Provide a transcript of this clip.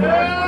Yeah.